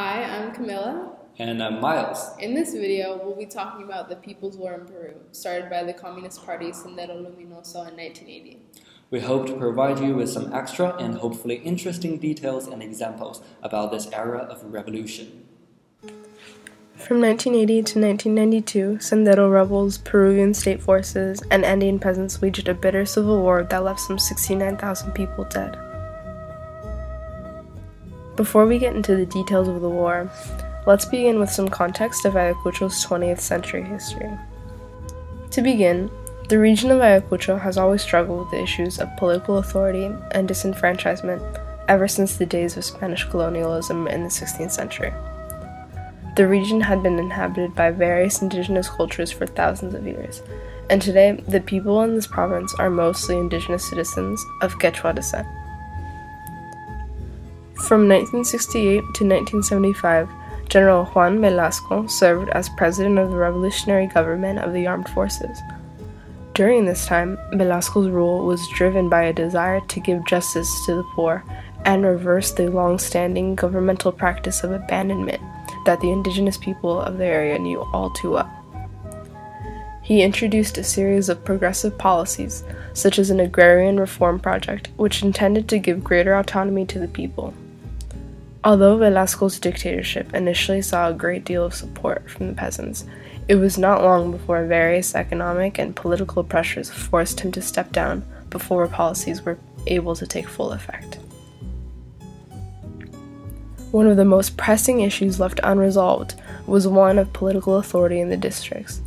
Hi, I'm Camila. And I'm Miles. In this video, we'll be talking about the People's War in Peru, started by the Communist Party Sendero Luminoso in 1980. We hope to provide you with some extra and hopefully interesting details and examples about this era of revolution. From 1980 to 1992, Sendero rebels, Peruvian state forces, and Andean peasants waged a bitter civil war that left some 69,000 people dead. Before we get into the details of the war, let's begin with some context of Ayacucho's 20th century history. To begin, the region of Ayacucho has always struggled with the issues of political authority and disenfranchisement ever since the days of Spanish colonialism in the 16th century. The region had been inhabited by various indigenous cultures for thousands of years, and today the people in this province are mostly indigenous citizens of Quechua descent. From 1968 to 1975, General Juan Velasco served as president of the revolutionary government of the armed forces. During this time, Velasco's rule was driven by a desire to give justice to the poor and reverse the long standing governmental practice of abandonment that the indigenous people of the area knew all too well. He introduced a series of progressive policies, such as an agrarian reform project, which intended to give greater autonomy to the people. Although Velasco's dictatorship initially saw a great deal of support from the peasants, it was not long before various economic and political pressures forced him to step down before policies were able to take full effect. One of the most pressing issues left unresolved was one of political authority in the districts.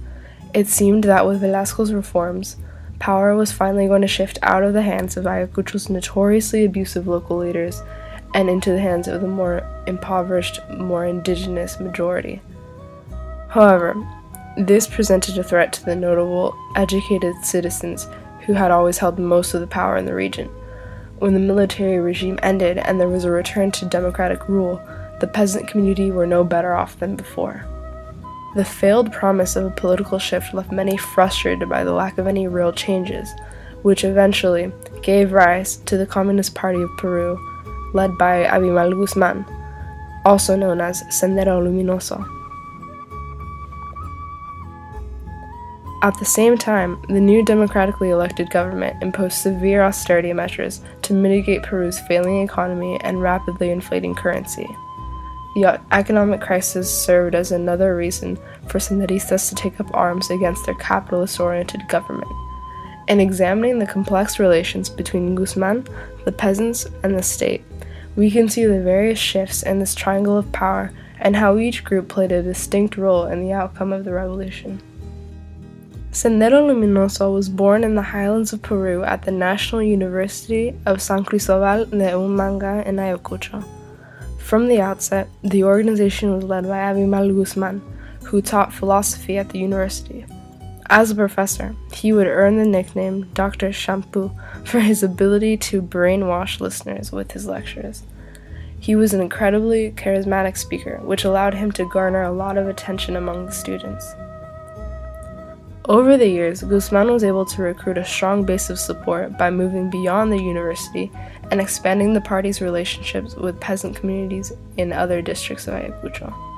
It seemed that with Velasco's reforms, power was finally going to shift out of the hands of Ayacucho's notoriously abusive local leaders and into the hands of the more impoverished, more indigenous majority. However, this presented a threat to the notable, educated citizens who had always held most of the power in the region. When the military regime ended and there was a return to democratic rule, the peasant community were no better off than before. The failed promise of a political shift left many frustrated by the lack of any real changes, which eventually gave rise to the Communist Party of Peru led by Abimael Guzman, also known as Sendero Luminoso. At the same time, the new democratically elected government imposed severe austerity measures to mitigate Peru's failing economy and rapidly inflating currency. The economic crisis served as another reason for Senderistas to take up arms against their capitalist oriented government. In examining the complex relations between Guzman, the peasants, and the state, we can see the various shifts in this triangle of power and how each group played a distinct role in the outcome of the revolution. Sendero Luminoso was born in the highlands of Peru at the National University of San Cristobal de Huamanga in Ayacucho. From the outset, the organization was led by Abimael Guzman, who taught philosophy at the university. As a professor, he would earn the nickname Dr. Shampoo for his ability to brainwash listeners with his lectures. He was an incredibly charismatic speaker, which allowed him to garner a lot of attention among the students. Over the years, Guzman was able to recruit a strong base of support by moving beyond the university and expanding the party's relationships with peasant communities in other districts of Ayacucho.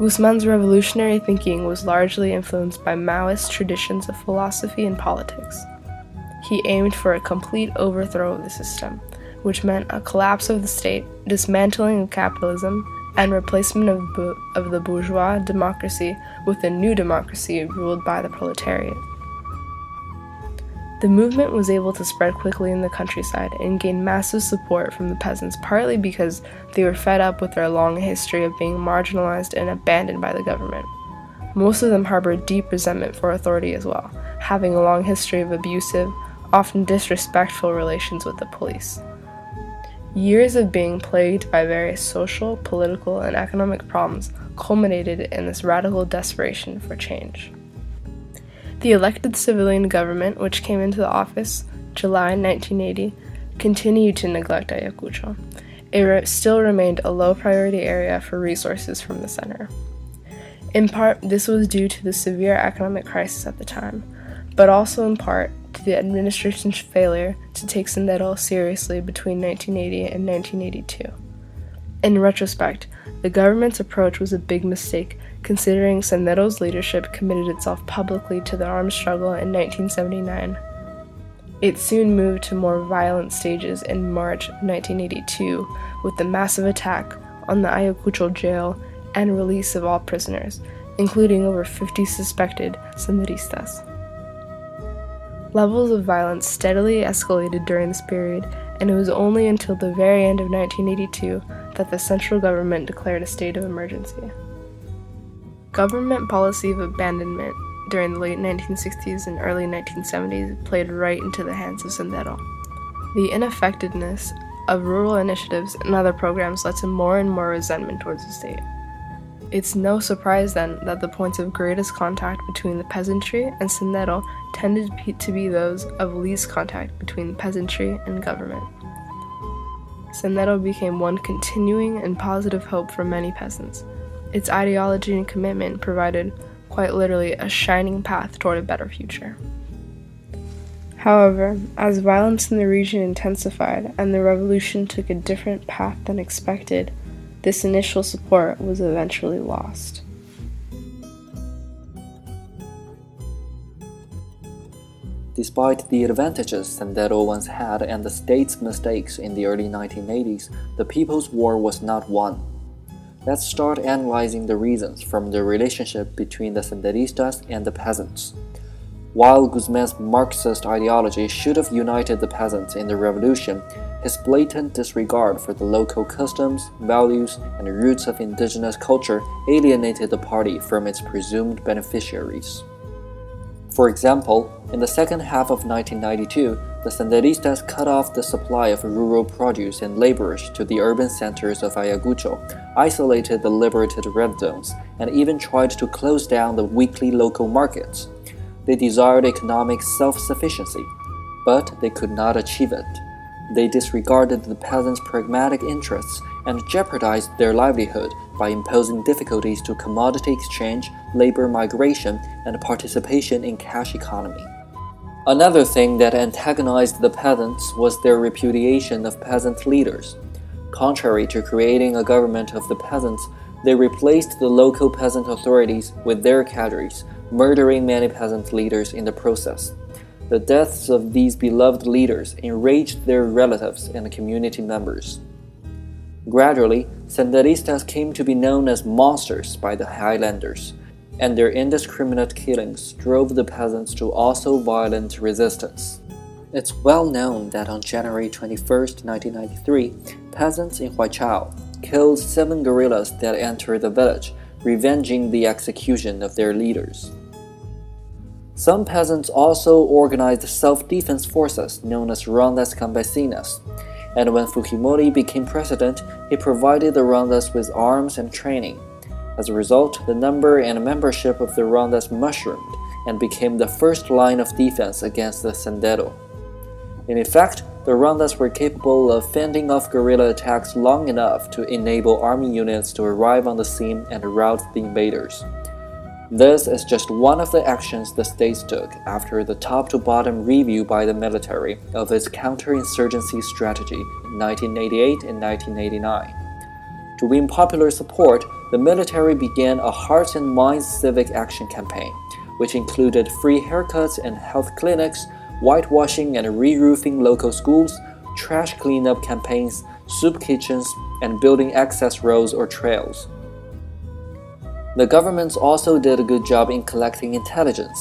Guzman's revolutionary thinking was largely influenced by Maoist traditions of philosophy and politics. He aimed for a complete overthrow of the system, which meant a collapse of the state, dismantling of capitalism, and replacement of, bu- of the bourgeois democracy with a new democracy ruled by the proletariat. The movement was able to spread quickly in the countryside and gain massive support from the peasants, partly because they were fed up with their long history of being marginalized and abandoned by the government. Most of them harbored deep resentment for authority as well, having a long history of abusive, often disrespectful relations with the police. Years of being plagued by various social, political, and economic problems culminated in this radical desperation for change. The elected civilian government, which came into office July 1980, continued to neglect Ayacucho. It re- still remained a low priority area for resources from the center. In part, this was due to the severe economic crisis at the time, but also in part to the administration's failure to take Sendero seriously between 1980 and 1982. In retrospect, the government's approach was a big mistake, considering Sendero's leadership committed itself publicly to the armed struggle in 1979. It soon moved to more violent stages in March 1982 with the massive attack on the Ayacucho jail and release of all prisoners, including over 50 suspected Senderistas. Levels of violence steadily escalated during this period, and it was only until the very end of 1982 that the central government declared a state of emergency. Government policy of abandonment during the late 1960s and early 1970s played right into the hands of Sendero. The ineffectiveness of rural initiatives and other programs led to more and more resentment towards the state. It's no surprise then that the points of greatest contact between the peasantry and Sendero tended to be those of least contact between the peasantry and government. Sendero became one continuing and positive hope for many peasants. Its ideology and commitment provided, quite literally, a shining path toward a better future. However, as violence in the region intensified and the revolution took a different path than expected, this initial support was eventually lost. Despite the advantages Sendero once had and the state's mistakes in the early 1980s, the People's War was not won. Let's start analyzing the reasons from the relationship between the Senderistas and the peasants. While Guzman's Marxist ideology should have united the peasants in the revolution, his blatant disregard for the local customs, values, and roots of indigenous culture alienated the party from its presumed beneficiaries. For example, in the second half of 1992, the Senderistas cut off the supply of rural produce and laborers to the urban centers of Ayacucho, isolated the liberated red zones, and even tried to close down the weekly local markets. They desired economic self sufficiency, but they could not achieve it. They disregarded the peasants' pragmatic interests and jeopardized their livelihood by imposing difficulties to commodity exchange, labor migration, and participation in cash economy. Another thing that antagonized the peasants was their repudiation of peasant leaders. Contrary to creating a government of the peasants, they replaced the local peasant authorities with their cadres, murdering many peasant leaders in the process. The deaths of these beloved leaders enraged their relatives and community members. Gradually, Senderistas came to be known as monsters by the Highlanders, and their indiscriminate killings drove the peasants to also violent resistance. It's well known that on January 21, 1993, peasants in Huaichao killed seven guerrillas that entered the village, revenging the execution of their leaders. Some peasants also organized self-defense forces known as Rondas Campesinas, and when Fujimori became president, he provided the Rondas with arms and training. As a result, the number and membership of the Rondas mushroomed and became the first line of defense against the Sendero. In effect, the Rondas were capable of fending off guerrilla attacks long enough to enable army units to arrive on the scene and rout the invaders. This is just one of the actions the states took after the top to bottom review by the military of its counterinsurgency strategy in 1988 and 1989. To win popular support, the military began a heart and mind civic action campaign, which included free haircuts and health clinics, whitewashing and re roofing local schools, trash cleanup campaigns, soup kitchens, and building access roads or trails. The governments also did a good job in collecting intelligence.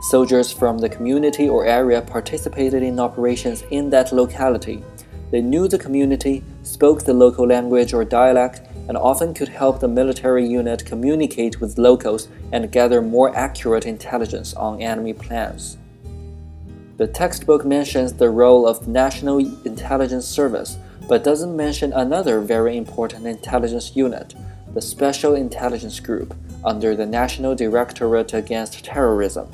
Soldiers from the community or area participated in operations in that locality. They knew the community, spoke the local language or dialect, and often could help the military unit communicate with locals and gather more accurate intelligence on enemy plans. The textbook mentions the role of National Intelligence Service, but doesn't mention another very important intelligence unit, the Special Intelligence Group under the National Directorate Against Terrorism.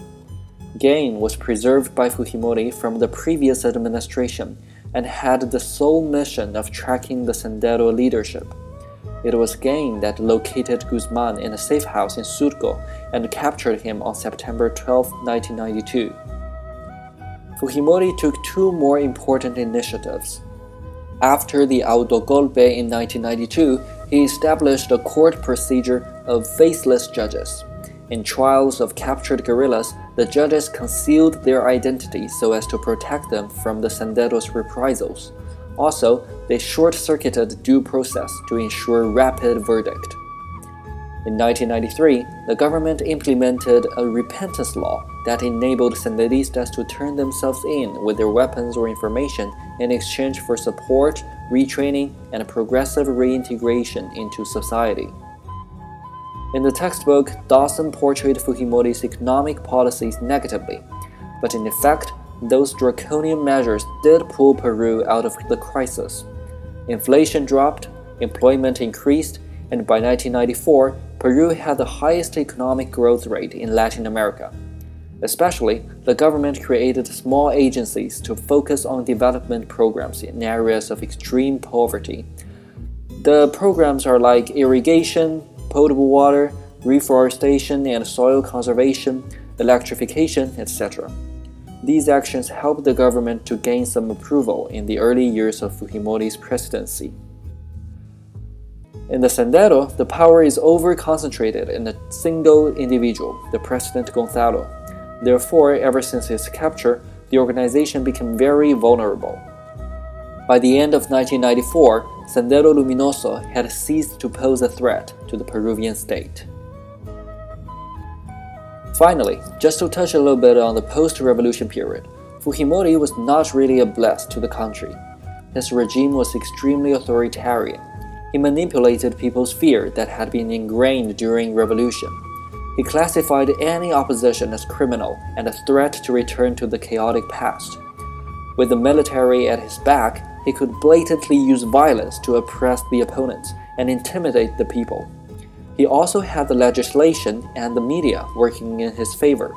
GEIN was preserved by Fujimori from the previous administration and had the sole mission of tracking the Sendero leadership. It was GEIN that located Guzman in a safe house in Surco and captured him on September 12, 1992. Fujimori took two more important initiatives After the autogolpe in 1992, he established a court procedure of faceless judges. In trials of captured guerrillas, the judges concealed their identity so as to protect them from the Senderos' reprisals. Also, they short circuited due process to ensure rapid verdict. In 1993, the government implemented a repentance law that enabled Senderistas to turn themselves in with their weapons or information in exchange for support, retraining, and progressive reintegration into society. In the textbook, Dawson portrayed Fujimori's economic policies negatively, but in effect, those draconian measures did pull Peru out of the crisis. Inflation dropped, employment increased, and by 1994, Peru had the highest economic growth rate in Latin America. Especially, the government created small agencies to focus on development programs in areas of extreme poverty. The programs are like irrigation, potable water, reforestation and soil conservation, electrification, etc. These actions helped the government to gain some approval in the early years of Fujimori's presidency. In the Sendero, the power is over concentrated in a single individual, the President Gonzalo. Therefore, ever since his capture, the organization became very vulnerable. By the end of 1994, Sendero Luminoso had ceased to pose a threat to the Peruvian state. Finally, just to touch a little bit on the post revolution period, Fujimori was not really a bless to the country. His regime was extremely authoritarian he manipulated people's fear that had been ingrained during revolution. He classified any opposition as criminal and a threat to return to the chaotic past. With the military at his back, he could blatantly use violence to oppress the opponents and intimidate the people. He also had the legislation and the media working in his favor.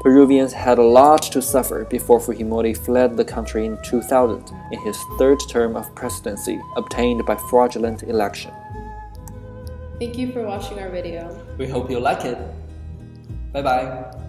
Peruvians had a lot to suffer before Fujimori fled the country in 2000 in his third term of presidency obtained by fraudulent election. Thank you for watching our video. We hope you like it. Bye bye.